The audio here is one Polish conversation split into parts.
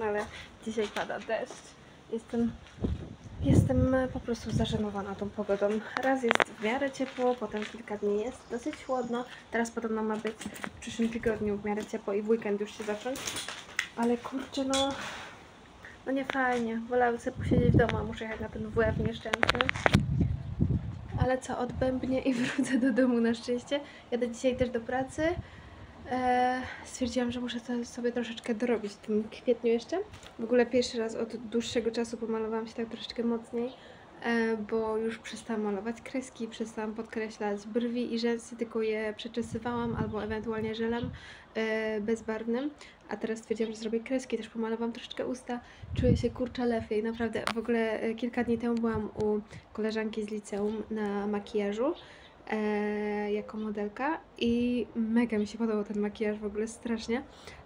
kanale. Dzisiaj pada deszcz. Jestem, jestem po prostu zażenowana tą pogodą. Raz jest w miarę ciepło, potem kilka dni jest dosyć chłodno. Teraz podobno ma być w przyszłym tygodniu w miarę ciepło i w weekend już się zacząć. Ale kurczę no, no nie fajnie. Wolałabym sobie posiedzieć w domu, a muszę jechać na ten WF nieszczęsny. Ale co, odbębnie i wrócę do domu na szczęście. Jadę dzisiaj też do pracy. Eee, stwierdziłam, że muszę to sobie troszeczkę dorobić w tym kwietniu jeszcze. W ogóle pierwszy raz od dłuższego czasu pomalowałam się tak troszeczkę mocniej, e, bo już przestałam malować kreski, przestałam podkreślać brwi i rzęsy, tylko je przeczesywałam albo ewentualnie żelem e, bezbarwnym. A teraz stwierdziłam, że zrobię kreski, też pomalowałam troszeczkę usta. Czuję się kurcza lepiej, naprawdę. W ogóle e, kilka dni temu byłam u koleżanki z liceum na makijażu e, jako modelka i mega mi się podobał ten makijaż w ogóle strasznie.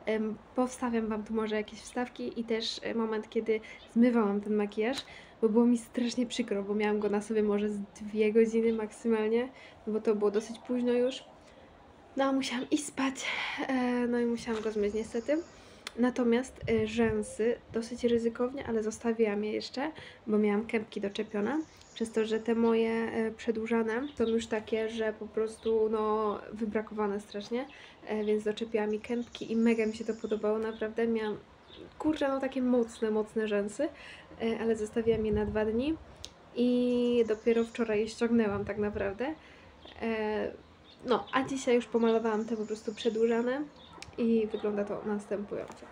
Em, powstawiam Wam tu może jakieś wstawki i też e, moment, kiedy zmywałam ten makijaż, bo było mi strasznie przykro, bo miałam go na sobie może z dwie godziny maksymalnie, no bo to było dosyć późno już. No, musiałam iść spać, e, no i musiałam go zmyć niestety. Natomiast e, rzęsy dosyć ryzykownie, ale zostawiłam je jeszcze, bo miałam kępki doczepione. Przez to, że te moje e, przedłużane są już takie, że po prostu no wybrakowane strasznie, e, więc doczepiłam mi kępki i mega mi się to podobało, naprawdę miałam kurczę no takie mocne, mocne rzęsy, e, ale zostawiłam je na dwa dni i dopiero wczoraj je ściągnęłam tak naprawdę. No, a dzisiaj już pomalowałam te po prostu przedłużane i wygląda to następująco.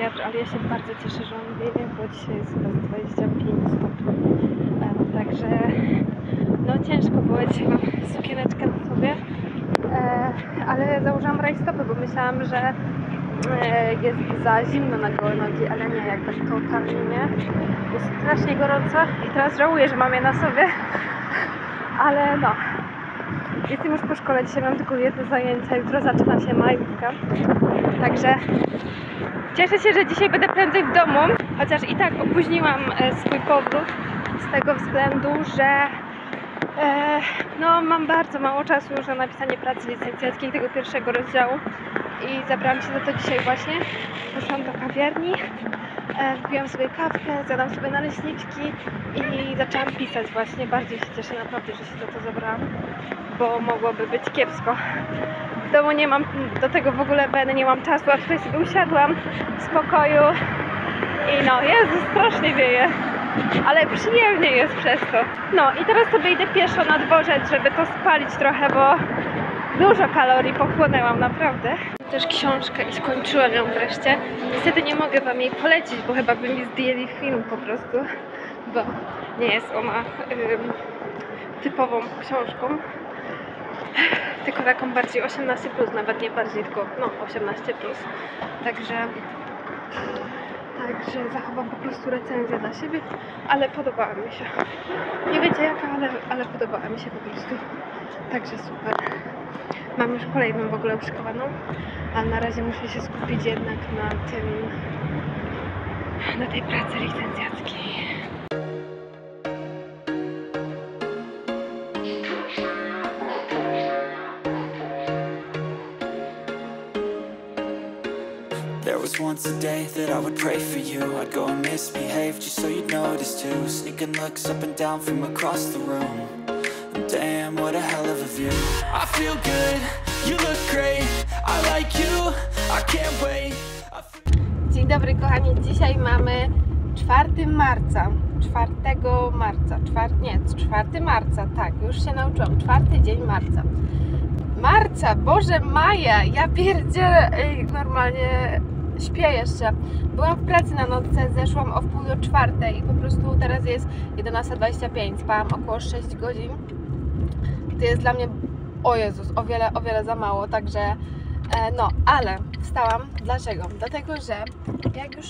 wiatr, ale ja się bardzo cieszę, że on wieje, bo dzisiaj jest chyba 25 stopni. Także no ciężko było, dzisiaj mam sukieneczkę na sobie, e, ale założyłam rajstopy, bo myślałam, że e, jest za zimno na gołe nogi, ale nie, jakby totalnie nie. Jest strasznie gorąco i teraz żałuję, że mam je na sobie, ale no, Jestem już po szkole, dzisiaj mam tylko jedno zajęcie, jutro zaczyna się majówka. Także Cieszę się, że dzisiaj będę prędzej w domu, chociaż i tak opóźniłam e, swój powrót z tego względu, że e, no, mam bardzo mało czasu już na napisanie pracy licencjackiej tego pierwszego rozdziału i zabrałam się za to dzisiaj właśnie. Poszłam do kawiarni, e, wbiłam sobie kawkę, zjadłam sobie naleśniczki i zaczęłam pisać właśnie. Bardziej się cieszę naprawdę, że się za to zabrałam, bo mogłoby być kiepsko. W domu nie mam do tego w ogóle beny, nie mam czasu, a tutaj sobie usiadłam w spokoju i no, Jezu, strasznie wieje, ale przyjemnie jest przez to. No i teraz sobie idę pieszo na dworzec, żeby to spalić trochę, bo dużo kalorii pochłonęłam, naprawdę. Też książkę i skończyłam ją wreszcie. Niestety nie mogę Wam jej polecić, bo chyba by mi zdjęli film po prostu, bo nie jest ona typową książką tylko taką bardziej 18 plus, nawet nie bardziej, tylko no 18 plus. Także Także zachowam po prostu recenzję dla siebie, ale podobała mi się. Nie wiecie jaka, ale, ale podobała mi się po prostu. Także super. Mam już kolejną w ogóle uszykowaną, ale na razie muszę się skupić jednak na tym, na tej pracy licencjackiej. Once a day that I would pray for you. I'd go and misbehave just so you'd notice too. Sneaking looks up and down from across the room. And damn, what a hell of a view. I feel good, you look great. I like you, I can't wait. Dzień dobry kochani, dzisiaj mamy 4 marca. 4 marca, 4, nie, 4 marca, tak, już się nauczyłam. Czwarty dzień marca. Marca, Boże Maja, ja pierdzielę, ej, normalnie śpię jeszcze. Byłam w pracy na nocce, zeszłam o wpół do czwartej i po prostu teraz jest 11.25, spałam około 6 godzin. To jest dla mnie, o Jezus, o wiele, o wiele za mało, także E, No, ale wstałam. Dlaczego? Dlatego, że jak już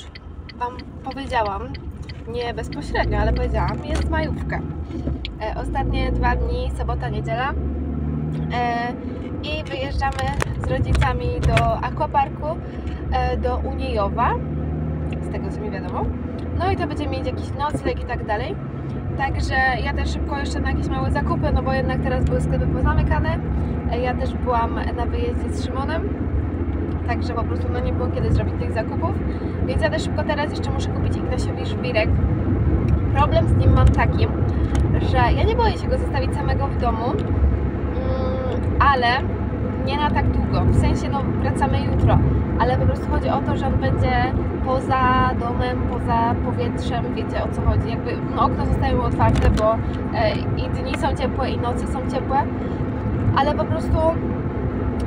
Wam powiedziałam, nie bezpośrednio, ale powiedziałam, jest majówka. E, Ostatnie dwa dni, sobota, niedziela. E, I wyjeżdżamy z rodzicami do aquaparku, e, do Uniejowa, z tego co mi wiadomo. No i to będziemy mieć jakiś nocleg i tak dalej. Także ja też szybko jeszcze na jakieś małe zakupy, no bo jednak teraz były sklepy pozamykane. E, Ja też byłam na wyjeździe z Szymonem, także po prostu no nie było kiedy zrobić tych zakupów. Więc ja też szybko teraz jeszcze muszę kupić Ignasiowi żwirek. Problem z nim mam taki, że ja nie boję się go zostawić samego w domu, mm, ale nie na tak długo. W sensie, no wracamy jutro, ale po prostu chodzi o to, że on będzie poza domem, poza powietrzem, wiecie o co chodzi. Jakby no, okno zostaje mu otwarte, bo e, i dni są ciepłe, i noce są ciepłe, ale po prostu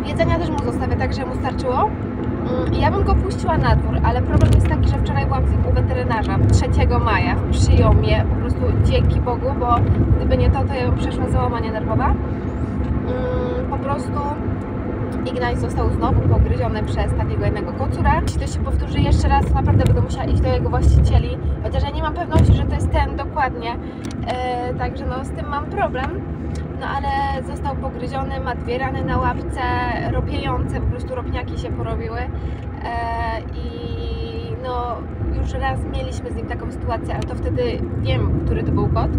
jedzenia też mu zostawię tak, żeby mu starczyło. Mm, Ja bym go puściła na dwór, ale problem jest taki, że wczoraj byłam u weterynarza 3 maja, przyjął mnie po prostu dzięki Bogu, bo gdyby nie to, to ja bym przeszła załamanie nerwowe. Mm, Po prostu Ignaś został znowu pogryziony przez takiego jednego kocura. Jeśli to się powtórzy jeszcze raz, to naprawdę będę musiała iść do jego właścicieli, chociaż ja nie mam pewności, że to jest ten dokładnie, e, także no z tym mam problem. No ale został pogryziony, ma dwie rany na łapce, ropiejące, po prostu ropniaki się porobiły. E, I no już raz mieliśmy z nim taką sytuację, ale to wtedy wiem, który to był kot.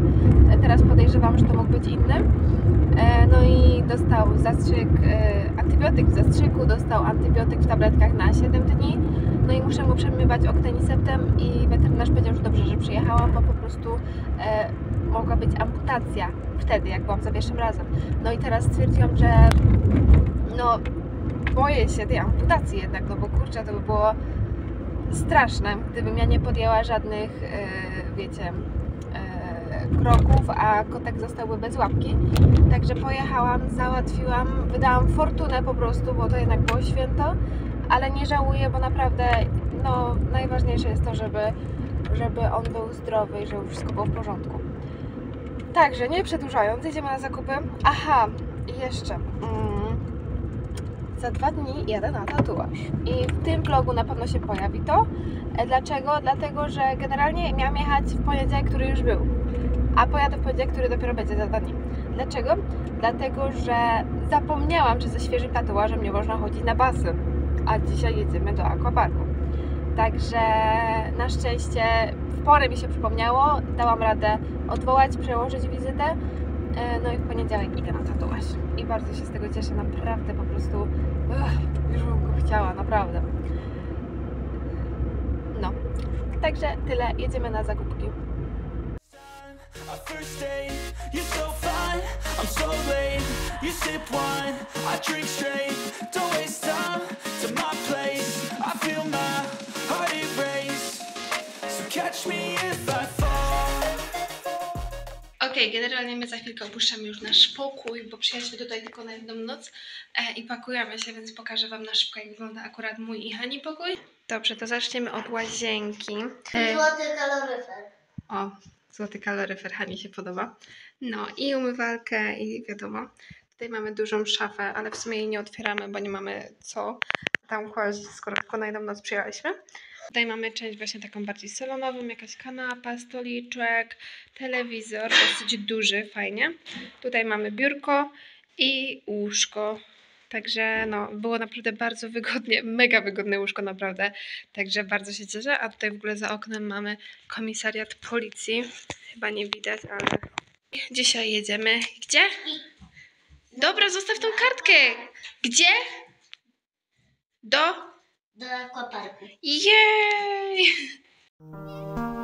Podejrzewam, że to mógł być inny. E, No i dostał zastrzyk, e, antybiotyk w zastrzyku, dostał antybiotyk w tabletkach na 7 dni. No i muszę mu przemywać okteniseptem i weterynarz powiedział, że dobrze, że przyjechałam, bo po prostu e, mogła być amputacja wtedy, jak byłam za pierwszym razem. No i teraz stwierdziłam, że no boję się tej amputacji jednak, no bo kurczę, to by było straszne, gdybym ja nie podjęła żadnych, wiecie, kroków, a kotek zostałby bez łapki. Także pojechałam, załatwiłam, wydałam fortunę po prostu, bo to jednak było święto, ale nie żałuję, bo naprawdę no, najważniejsze jest to, żeby, żeby on był zdrowy i żeby wszystko było w porządku. Także, nie przedłużając, idziemy na zakupy. Aha, jeszcze. Mm, za dwa dni jadę na tatuaż. I w tym vlogu na pewno się pojawi to. E, Dlaczego? Dlatego, że generalnie miałam jechać w poniedziałek, który już był. A pojadę w poniedziałek, który dopiero będzie za dwa dni. Dlaczego? Dlatego, że zapomniałam, że ze świeżym tatuażem nie można chodzić na basen. A dzisiaj jedziemy do aquaparku. Także na szczęście w porę mi się przypomniało, dałam radę odwołać, przełożyć wizytę. E, No i w poniedziałek idę na tatuaż. I bardzo się z tego cieszę, naprawdę po prostu ugh, już bym go chciała, naprawdę. No, także tyle, jedziemy na zakupki. First date, you're so fine, I'm so late. You sip wine, I drink straight. Don't waste time to my place. I feel my heart erase. So catch me if I fall. Okej, generalnie my za chwilkę opuszczamy już nasz pokój, bo przyjechaliśmy tutaj tylko na jedną noc e, i pakujemy się, więc pokażę Wam na szybko, jak wygląda akurat mój i Hani pokój. Dobrze, to zaczniemy od łazienki. E, Złoty kaloryfer. O, złoty kaloryfer Hani się podoba. No i umywalkę i wiadomo. Tutaj mamy dużą szafę, ale w sumie jej nie otwieramy, bo nie mamy co tam kłaść, skoro tylko na noc przyjechaliśmy. Tutaj mamy część właśnie taką bardziej salonową, jakaś kanapa, stoliczek, telewizor, dosyć duży, fajnie. Tutaj mamy biurko i łóżko. Także no, było naprawdę bardzo wygodnie, mega wygodne łóżko naprawdę. Także bardzo się cieszę. A tutaj w ogóle za oknem mamy komisariat policji. Chyba nie widać, ale dzisiaj jedziemy. Gdzie? Dobra, zostaw tą kartkę. Gdzie? Do? Do akwaparku. Jej!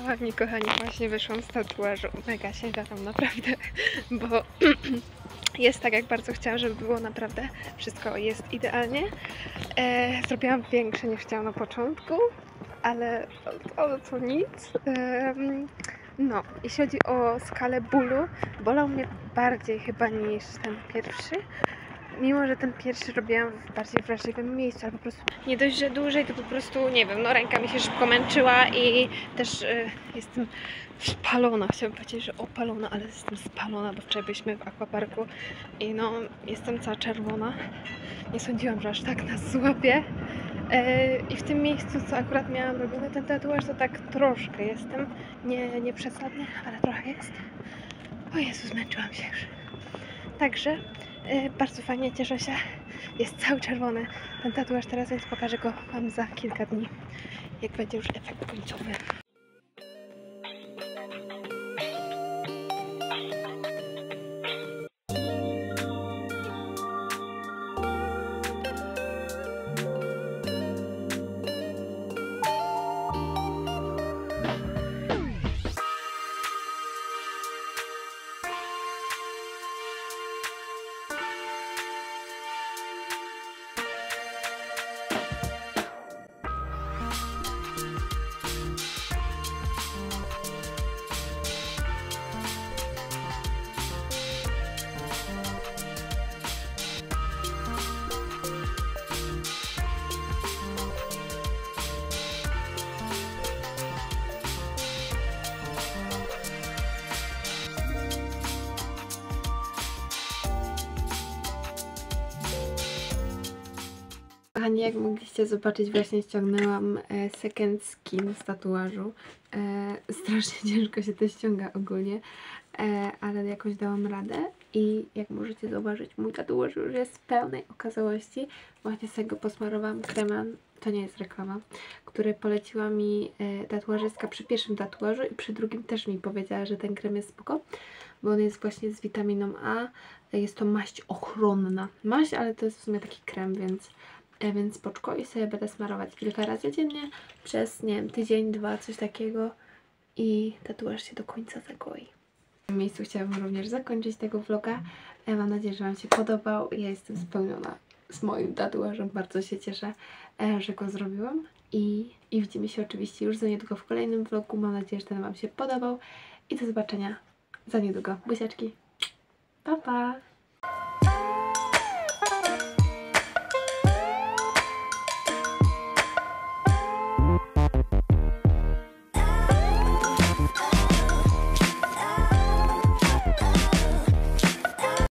Kochani, kochani, właśnie wyszłam z tatuażu. Mega się gadam, naprawdę, bo jest tak, jak bardzo chciałam, żeby było naprawdę. Wszystko jest idealnie. E, zrobiłam większe niż chciałam na początku, ale o, o to nic. Em, no, jeśli chodzi o skalę bólu, bolał mnie bardziej chyba niż ten pierwszy. Mimo, że ten pierwszy robiłam w bardziej wrażliwym miejscu, ale po prostu nie dość, że dłużej, to po prostu, nie wiem, no ręka mi się szybko męczyła i też y, jestem spalona. Chciałabym powiedzieć, że opalona, ale jestem spalona, bo wczoraj byliśmy w akwaparku i no, jestem cała czerwona. Nie sądziłam, że aż tak nas złapie. I w tym miejscu, co akurat miałam robiony ten tatuaż, to tak troszkę jestem. Nie, nie przesadnie, ale trochę jest. O Jezu, zmęczyłam się już. Także e, bardzo fajnie, cieszę się. Jest cały czerwony ten tatuaż teraz, więc pokażę go Wam za kilka dni, jak będzie już efekt końcowy. Kochani, jak mogliście zobaczyć, właśnie ściągnęłam e, second skin z tatuażu. E, strasznie ciężko się to ściąga ogólnie, e, ale jakoś dałam radę. I jak możecie zobaczyć, mój tatuaż już jest w pełnej okazałości. Właśnie sobie go posmarowałam kremem, to nie jest reklama, który poleciła mi e, przy pierwszym tatuażu i przy drugim też mi powiedziała, że ten krem jest spoko, bo on jest właśnie z witaminą A. Jest to maść ochronna. Maść, ale to jest w sumie taki krem, więc więc spoczko i sobie będę smarować kilka razy dziennie przez, nie wiem, tydzień, dwa, coś takiego i tatuaż się do końca zagoi. W tym miejscu chciałabym również zakończyć tego vloga. E, Mam nadzieję, że Wam się podobał. Ja jestem spełniona z moim tatuażem. Bardzo się cieszę, e, że go zrobiłam. I, I widzimy się oczywiście już za niedługo w kolejnym vlogu. Mam nadzieję, że ten Wam się podobał. I do zobaczenia za niedługo. Buziaczki. Pa, pa!